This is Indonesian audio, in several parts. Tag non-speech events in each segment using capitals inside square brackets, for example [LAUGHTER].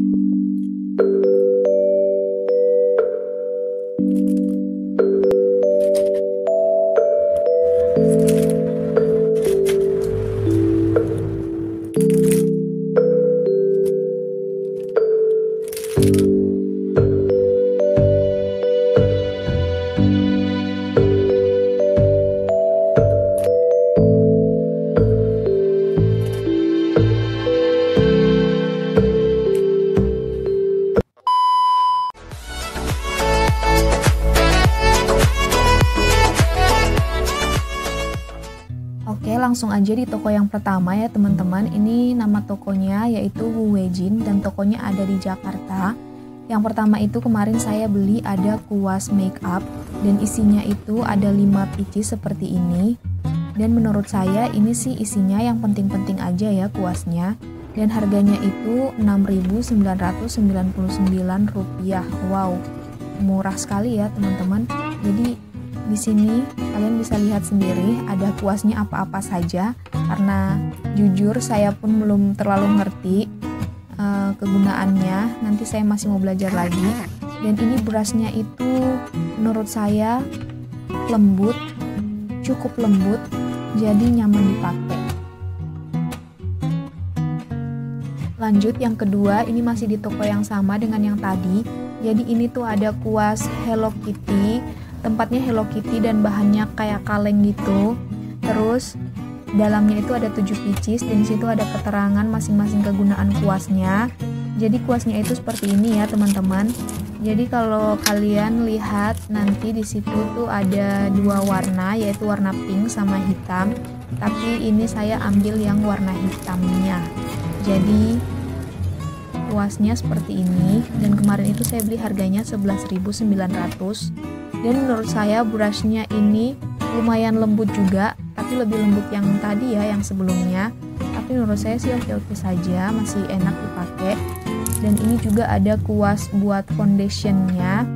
Oke, langsung aja di toko yang pertama ya teman-teman. Ini nama tokonya yaitu Wu Weijin dan tokonya ada di Jakarta. Yang pertama itu kemarin saya beli ada kuas makeup dan isinya itu ada 5 pici seperti ini. Dan menurut saya ini sih isinya yang penting-penting aja ya kuasnya. Dan harganya itu 6.999 rupiah. Wow, murah sekali ya teman-teman. Jadi di sini kalian bisa lihat sendiri ada kuasnya apa-apa saja karena jujur saya pun belum terlalu ngerti uh, kegunaannya. Nanti saya masih mau belajar lagi. Dan ini berasnya itu menurut saya lembut, cukup lembut, jadi nyaman dipakai. Lanjut yang kedua, ini masih di toko yang sama dengan yang tadi. Jadi ini tuh ada kuas Hello Kitty tempatnya Hello Kitty dan bahannya kayak kaleng gitu. Terus dalamnya itu ada 7 pieces dan situ ada keterangan masing-masing kegunaan kuasnya. Jadi kuasnya itu seperti ini ya teman-teman. Jadi kalau kalian lihat nanti di situ tuh ada dua warna yaitu warna pink sama hitam. Tapi ini saya ambil yang warna hitamnya. Jadi kuasnya seperti ini. Dan kemarin itu saya beli harganya 11.900 dan menurut saya brushnya ini lumayan lembut juga tapi lebih lembut yang tadi ya yang sebelumnya. Tapi menurut saya sih oke-oke saja masih enak dipakai. Dan ini juga ada kuas buat foundationnya.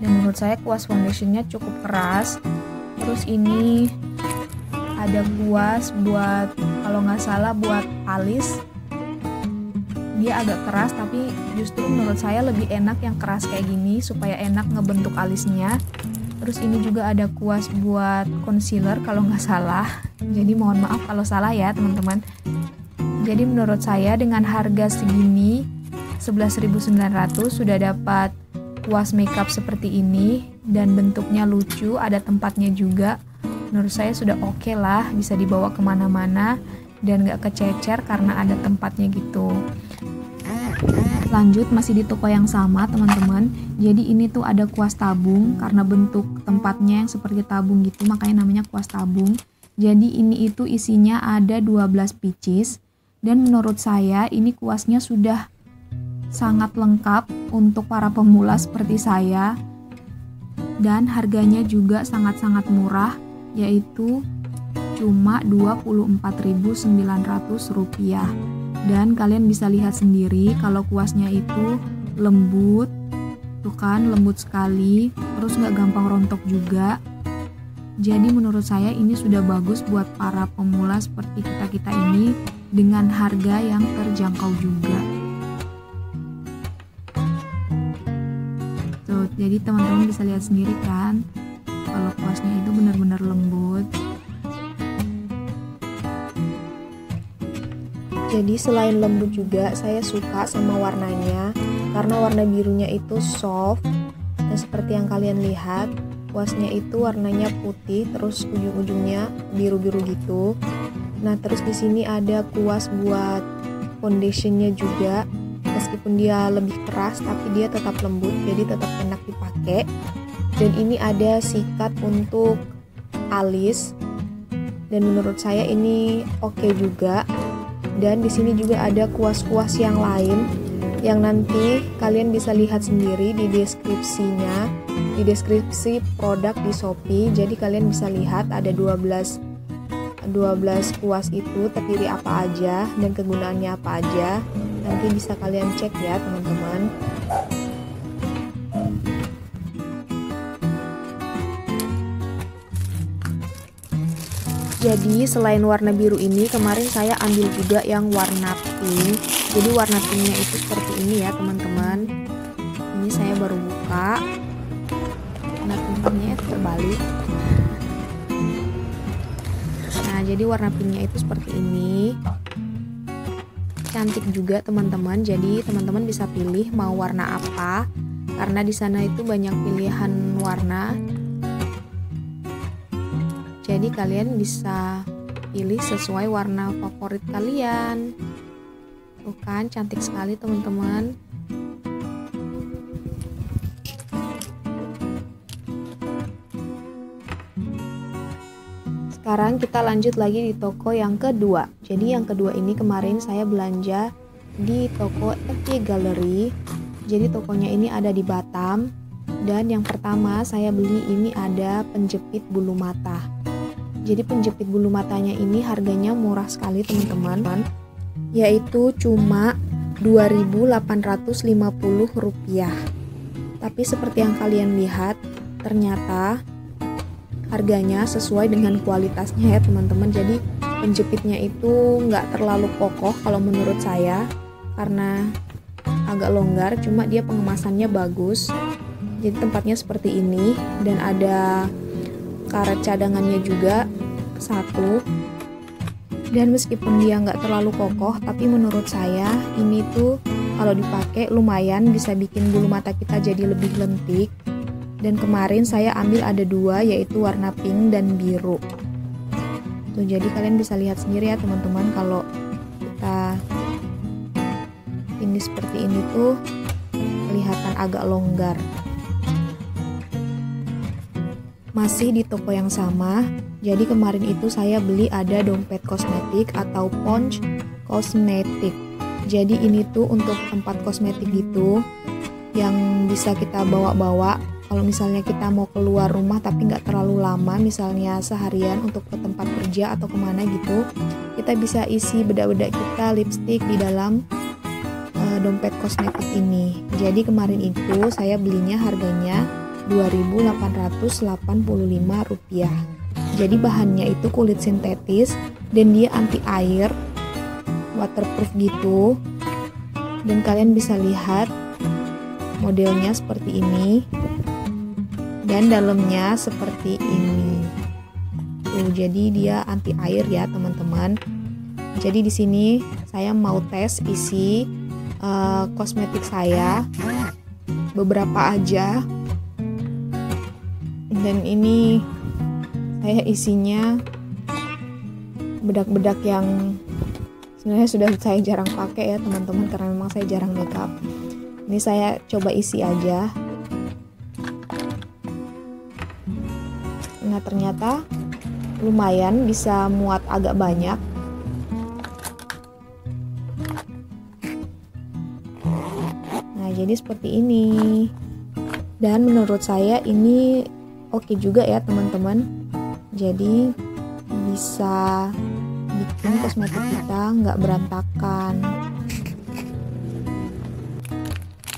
Dan menurut saya kuas foundationnya cukup keras. Terus ini ada kuas buat kalau nggak salah buat alis dia agak keras tapi justru menurut saya lebih enak yang keras kayak gini supaya enak ngebentuk alisnya. Terus ini juga ada kuas buat concealer kalau nggak salah. Jadi mohon maaf kalau salah ya teman-teman. Jadi menurut saya dengan harga segini 11.900 sudah dapat kuas makeup seperti ini dan bentuknya lucu ada tempatnya juga. Menurut saya sudah oke okay lah bisa dibawa ke mana-mana dan gak kececer karena ada tempatnya gitu lanjut masih di toko yang sama teman-teman. Jadi ini tuh ada kuas tabung karena bentuk tempatnya yang seperti tabung gitu makanya namanya kuas tabung. Jadi ini itu isinya ada 12 pieces. Dan menurut saya ini kuasnya sudah sangat lengkap untuk para pemula seperti saya. Dan harganya juga sangat-sangat murah yaitu cuma 24.900 rupiah dan kalian bisa lihat sendiri kalau kuasnya itu lembut tuh kan lembut sekali terus nggak gampang rontok juga. Jadi menurut saya ini sudah bagus buat para pemula seperti kita-kita ini dengan harga yang terjangkau juga. Tuh jadi teman-teman bisa lihat sendiri kan kalau kuasnya itu benar-benar lembut Jadi selain lembut juga saya suka sama warnanya. Karena warna birunya itu soft. Dan seperti yang kalian lihat kuasnya itu warnanya putih terus ujung-ujungnya biru-biru gitu. Nah terus di sini ada kuas buat foundationnya juga. Meskipun dia lebih keras tapi dia tetap lembut jadi tetap enak dipakai. Dan ini ada sikat untuk alis. Dan menurut saya ini oke okay juga dan di sini juga ada kuas-kuas yang lain yang nanti kalian bisa lihat sendiri di deskripsinya di deskripsi produk di Shopee. Jadi kalian bisa lihat ada 12 12 kuas itu terdiri apa aja dan kegunaannya apa aja. Nanti bisa kalian cek ya teman-teman jadi selain warna biru ini kemarin saya ambil juga yang warna pink. Jadi warna pinknya itu seperti ini ya teman-teman. Ini saya baru buka. Warna pinknya terbalik. Nah jadi warna pinknya itu seperti ini. Cantik juga teman-teman. Jadi teman-teman bisa pilih mau warna apa. Karena di sana itu banyak pilihan warna jadi kalian bisa pilih sesuai warna favorit kalian. Tuh kan cantik sekali teman-teman. Sekarang kita lanjut lagi di toko yang kedua. Jadi yang kedua ini kemarin saya belanja di toko FY Gallery. Jadi tokonya ini ada di Batam. Dan yang pertama saya beli ini ada penjepit bulu mata. Jadi penjepit bulu matanya ini harganya murah sekali teman-teman, yaitu cuma 2.850 rupiah. Tapi seperti yang kalian lihat, ternyata harganya sesuai dengan kualitasnya ya teman-teman. Jadi penjepitnya itu nggak terlalu kokoh kalau menurut saya, karena agak longgar, cuma dia pengemasannya bagus. Jadi tempatnya seperti ini dan ada karet cadangannya juga satu. Dan meskipun dia nggak terlalu kokoh tapi menurut saya ini tuh kalau dipakai lumayan bisa bikin bulu mata kita jadi lebih lentik. Dan kemarin saya ambil ada dua yaitu warna pink dan biru. Tuh jadi kalian bisa lihat sendiri ya teman-teman kalau kita ini seperti ini tuh kelihatan agak longgar masih di toko yang sama, jadi kemarin itu saya beli ada dompet kosmetik atau pouch kosmetik. Jadi ini tuh untuk tempat kosmetik gitu yang bisa kita bawa-bawa. Kalau misalnya kita mau keluar rumah tapi nggak terlalu lama misalnya seharian untuk ke tempat kerja atau ke mana gitu kita bisa isi bedak-bedak kita lipstick di dalam uh, dompet kosmetik ini. Jadi kemarin itu saya belinya harganya Rp2.885. Jadi bahannya itu kulit sintetis dan dia anti air, waterproof gitu. Dan kalian bisa lihat modelnya seperti ini dan dalamnya seperti ini. Tuh, jadi dia anti air ya, teman-teman. Jadi di sini saya mau tes isi uh, kosmetik saya beberapa aja dan ini saya isinya bedak-bedak yang sebenarnya sudah saya jarang pakai ya teman-teman karena memang saya jarang makeup. Ini saya coba isi aja. Nah ternyata lumayan bisa muat agak banyak. Nah jadi seperti ini. Dan menurut saya ini oke okay juga ya teman-teman. Jadi bisa bikin kosmetik kita nggak berantakan.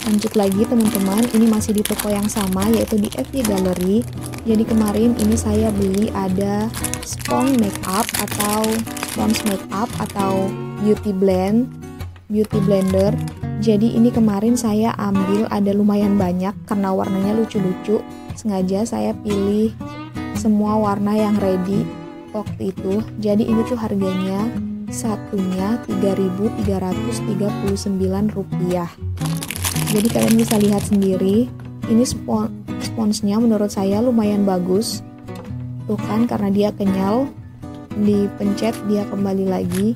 Lanjut lagi teman-teman. Ini masih di toko yang sama yaitu di FY Gallery. Jadi kemarin ini saya beli ada sponge makeup atau sponge makeup atau beauty blend beauty blender. Jadi ini kemarin saya ambil ada lumayan banyak karena warnanya lucu-lucu sengaja saya pilih semua warna yang ready waktu itu. Jadi ini tuh harganya satunya 3.339 rupiah. Jadi kalian bisa lihat sendiri ini spon sponsnya menurut saya lumayan bagus. Tuh kan karena dia kenyal dipencet dia kembali lagi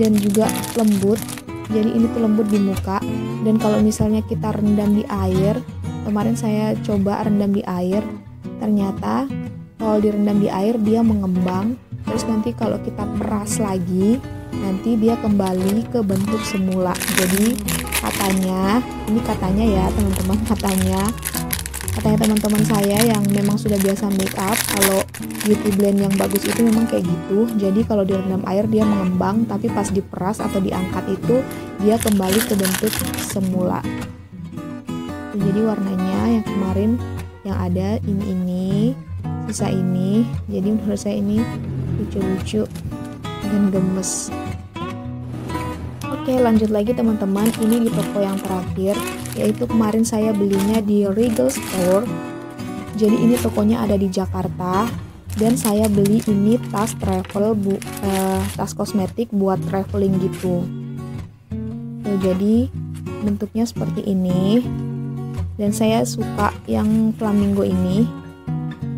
dan juga lembut. Jadi ini tuh lembut di muka. Dan kalau misalnya kita rendam di air kemarin saya coba rendam di air. Ternyata kalau direndam di air dia mengembang. Terus nanti kalau kita peras lagi nanti dia kembali ke bentuk semula. Jadi katanya ini katanya ya teman-teman [LAUGHS] katanya. Katanya teman-teman saya yang memang sudah biasa make up kalau beauty blend yang bagus itu memang kayak gitu. Jadi kalau direndam air dia mengembang tapi pas diperas atau diangkat itu dia kembali ke bentuk semula jadi warnanya yang kemarin yang ada ini ini sisa ini. Jadi menurut saya ini lucu-lucu dan gemes. Oke lanjut lagi teman-teman. Ini di toko yang terakhir yaitu kemarin saya belinya di Regal Store. Jadi ini tokonya ada di Jakarta. Dan saya beli ini tas travel bu, eh, tas kosmetik buat traveling gitu. Jadi bentuknya seperti ini dan saya suka yang flamingo ini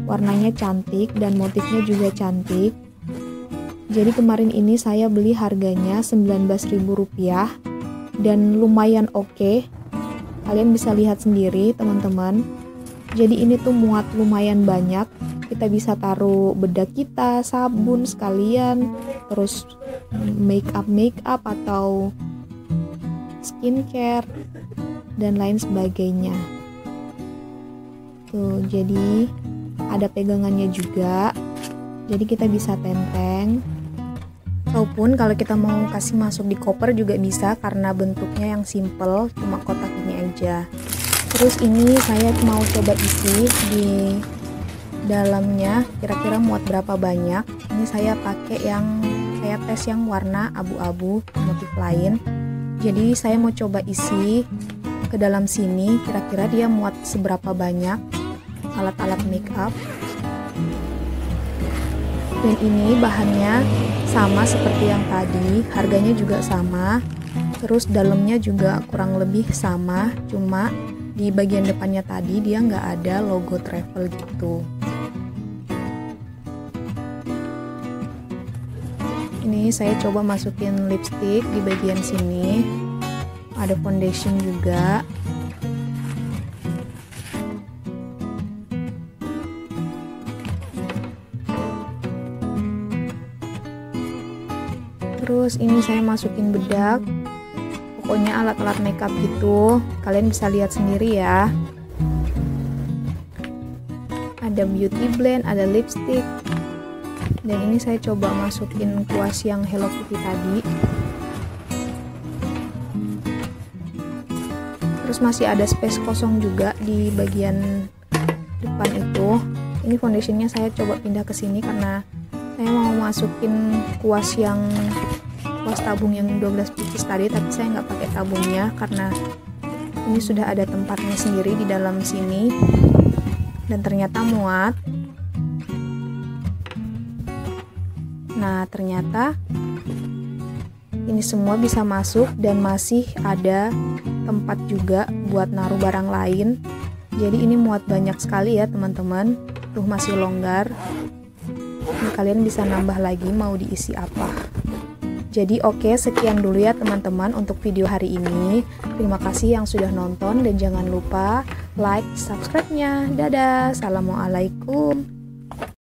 warnanya cantik dan motifnya juga cantik jadi kemarin ini saya beli harganya Rp19.000 dan lumayan oke. Okay. Kalian bisa lihat sendiri teman-teman. Jadi ini tuh muat lumayan banyak. Kita bisa taruh bedak kita, sabun sekalian, terus make up make up atau skincare dan lain sebagainya. Tuh, jadi ada pegangannya juga. Jadi kita bisa tenteng Ataupun kalau kita mau kasih masuk di koper juga bisa karena bentuknya yang simple, cuma kotak ini aja. Terus ini saya mau coba isi di dalamnya kira-kira muat berapa banyak. Ini saya pakai yang saya tes yang warna abu-abu motif lain. Jadi saya mau coba isi ke dalam sini kira-kira dia muat seberapa banyak alat-alat make up. Dan ini bahannya sama seperti yang tadi harganya juga sama terus dalamnya juga kurang lebih sama cuma di bagian depannya tadi dia nggak ada logo travel gitu. Ini saya coba masukin lipstick di bagian sini ada foundation juga. Terus ini saya masukin bedak. Pokoknya alat-alat makeup gitu. Kalian bisa lihat sendiri ya. Ada beauty blend ada lipstick. Dan ini saya coba masukin kuas yang Hello Kitty tadi terus masih ada space kosong juga di bagian depan itu. Ini foundationnya saya coba pindah ke sini karena saya mau masukin kuas yang kuas tabung yang 12 pieces tadi tapi saya nggak pakai tabungnya karena ini sudah ada tempatnya sendiri di dalam sini. Dan ternyata muat. Nah ternyata ini semua bisa masuk dan masih ada tempat juga buat naruh barang lain jadi ini muat banyak sekali ya teman-teman tuh masih longgar Ini kalian bisa nambah lagi mau diisi apa. Jadi oke, okay, sekian dulu ya teman-teman untuk video hari ini. Terima kasih yang sudah nonton dan jangan lupa like, subscribe-nya. Dadah. Assalamualaikum.